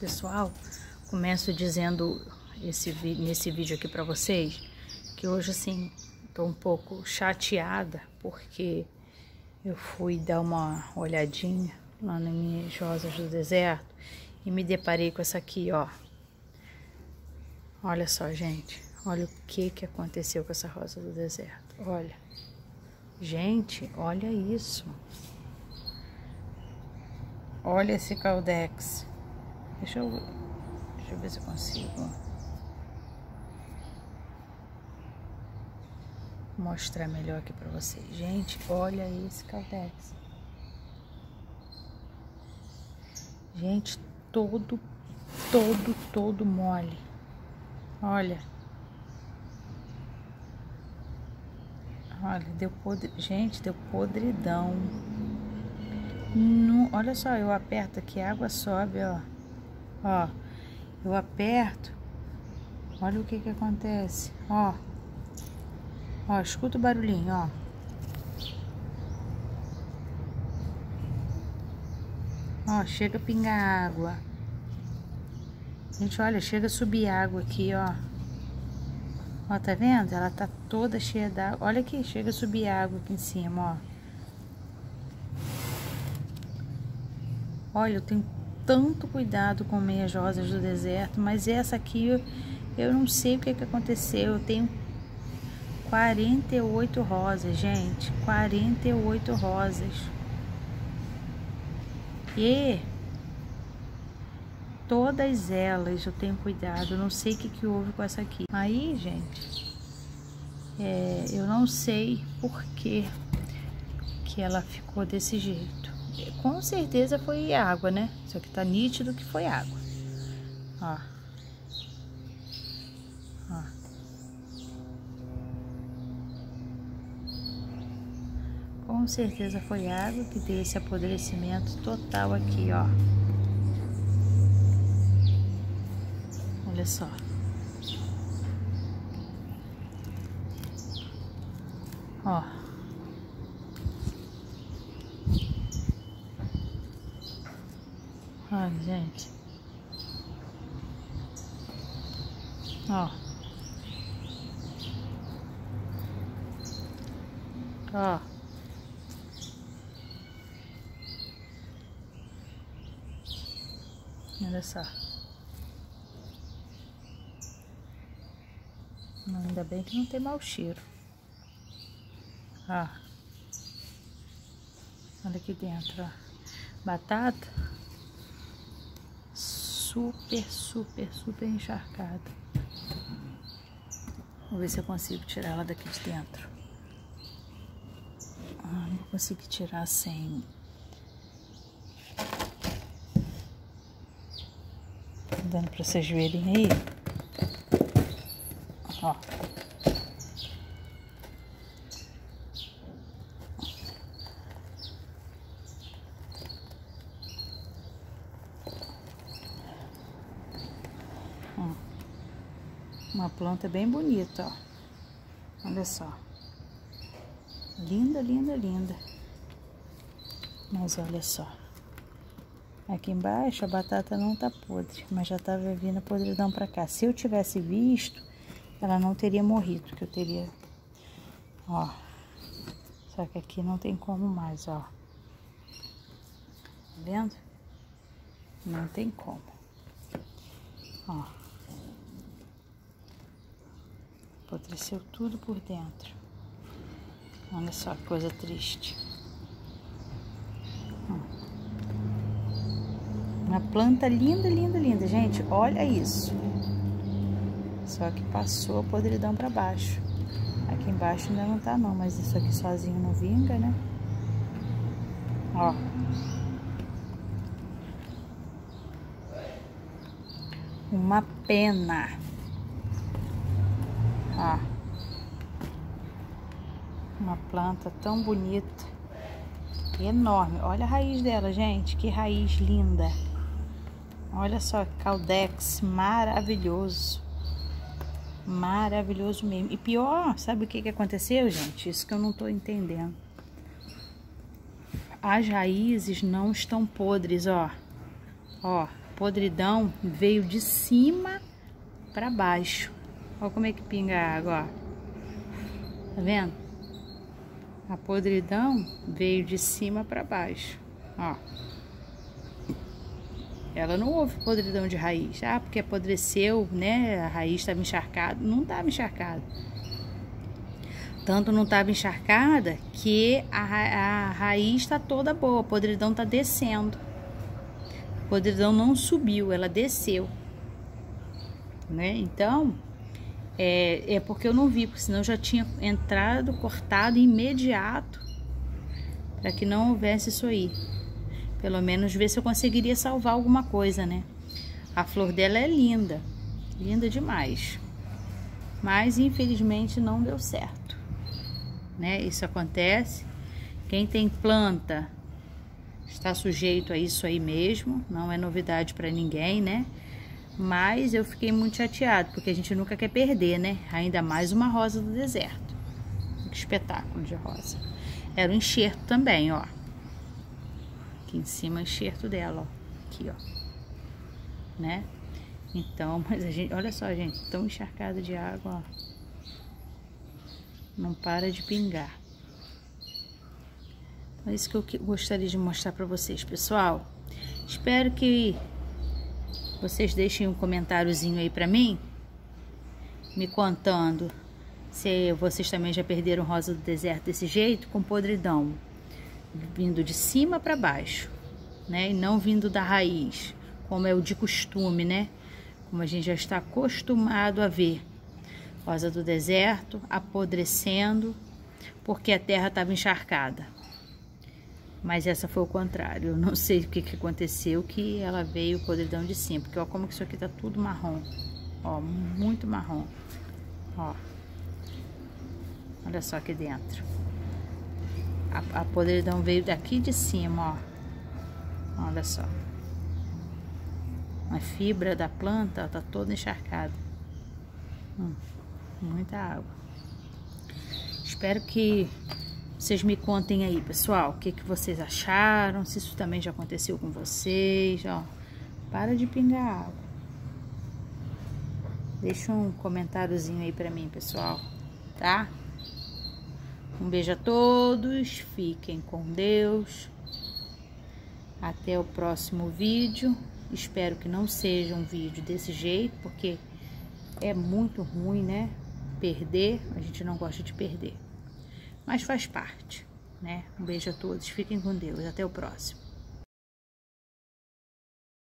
Pessoal, começo dizendo esse, nesse vídeo aqui para vocês que hoje assim tô um pouco chateada porque eu fui dar uma olhadinha lá nas minhas rosas do deserto e me deparei com essa aqui, ó. Olha só, gente. Olha o que que aconteceu com essa rosa do deserto. Olha. Gente, olha isso. Olha esse caldex. Deixa eu, deixa eu ver se eu consigo mostrar melhor aqui pra vocês. Gente, olha esse caldex. Gente, todo, todo, todo mole. Olha. Olha, deu podre... Gente, deu podridão. Olha só, eu aperto aqui, a água sobe, ó. Ó, eu aperto. Olha o que que acontece. Ó. Ó, escuta o barulhinho, ó. Ó, chega a pingar água. Gente, olha, chega a subir água aqui, ó. Ó, tá vendo? Ela tá toda cheia d'água. Olha aqui, chega a subir água aqui em cima, ó. Olha, eu tenho tanto cuidado com meias rosas do deserto, mas essa aqui eu, eu não sei o que, que aconteceu. Eu tenho 48 rosas, gente. 48 rosas. E todas elas eu tenho cuidado. Eu não sei o que, que houve com essa aqui. Aí, gente, é, eu não sei por que, que ela ficou desse jeito. Com certeza foi água, né? Só que tá nítido que foi água. Ó. Ó. Com certeza foi água que deu esse apodrecimento total aqui, ó. Olha só. Ó. Olha, gente. Ó. Ó. Olha só. Ainda bem que não tem mau cheiro. Ó. Olha aqui dentro, ó. Batata super, super, super encharcada. Vou ver se eu consigo tirar ela daqui de dentro. Ah, não consigo tirar sem... Tá dando pra vocês verem aí. Ó. Uma planta bem bonita, ó. Olha só. Linda, linda, linda. Mas olha só. Aqui embaixo a batata não tá podre, mas já tava vindo a podridão pra cá. Se eu tivesse visto, ela não teria morrido, que eu teria... Ó. Só que aqui não tem como mais, ó. Tá vendo? Não tem como. Ó. Apodreceu tudo por dentro. Olha só que coisa triste. Uma planta linda, linda, linda. Gente, olha isso. Só que passou a podridão para baixo. Aqui embaixo ainda não tá não, mas isso aqui sozinho não vinga, né? Ó. Uma pena. Ó. Uma planta tão bonita. Enorme. Olha a raiz dela, gente. Que raiz linda. Olha só, caldex maravilhoso. Maravilhoso mesmo. E pior, sabe o que, que aconteceu, gente? Isso que eu não tô entendendo. As raízes não estão podres, ó. Ó, podridão veio de cima para baixo. Olha como é que pinga a água, ó. Tá vendo? A podridão veio de cima para baixo, ó. Ela não houve podridão de raiz. Ah, porque apodreceu, né? A raiz estava encharcada. Não estava encharcada. Tanto não estava encharcada que a, a raiz está toda boa. A podridão está descendo. A podridão não subiu, ela desceu. Né? Então, é, é porque eu não vi, porque senão eu já tinha entrado, cortado imediato para que não houvesse isso aí. Pelo menos ver se eu conseguiria salvar alguma coisa, né? A flor dela é linda, linda demais. Mas infelizmente não deu certo, né? Isso acontece. Quem tem planta está sujeito a isso aí mesmo, não é novidade para ninguém, né? Mas eu fiquei muito chateado, porque a gente nunca quer perder, né? Ainda mais uma rosa do deserto. Que espetáculo de rosa. Era um enxerto também, ó. Aqui em cima, enxerto dela, ó. Aqui, ó. Né? Então, mas a gente, olha só, gente, tão encharcada de água, ó. Não para de pingar. Então, é isso que eu gostaria de mostrar para vocês, pessoal. Espero que vocês deixem um comentáriozinho aí para mim, me contando se vocês também já perderam rosa do deserto desse jeito, com podridão vindo de cima para baixo, né? E não vindo da raiz, como é o de costume, né? Como a gente já está acostumado a ver. Rosa do deserto apodrecendo porque a terra estava encharcada. Mas essa foi o contrário. Eu não sei o que, que aconteceu, que ela veio podridão de cima. Porque ó, como que isso aqui tá tudo marrom. Ó, muito marrom. Ó. Olha só aqui dentro. A, a podridão veio daqui de cima, ó. Olha só. A fibra da planta ó, tá toda encharcada. Hum, muita água. Espero que vocês me contem aí, pessoal, o que, que vocês acharam, se isso também já aconteceu com vocês, ó. Para de pingar água. Deixa um comentáriozinho aí pra mim, pessoal, tá? Um beijo a todos, fiquem com Deus. Até o próximo vídeo. Espero que não seja um vídeo desse jeito, porque é muito ruim, né? Perder, a gente não gosta de perder. Mas faz parte, né? Um beijo a todos, fiquem com Deus. Até o próximo.